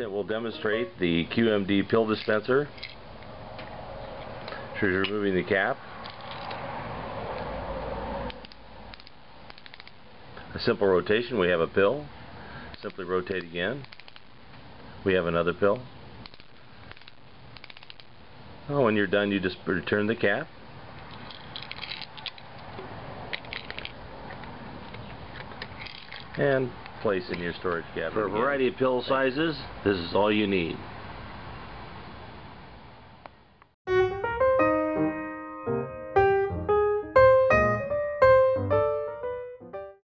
content will demonstrate the QMD pill dispenser. You're removing the cap. A simple rotation, we have a pill. Simply rotate again. We have another pill. Oh, when you're done, you just return the cap. And place in your storage cabinet. For a variety of pill sizes, this is all you need.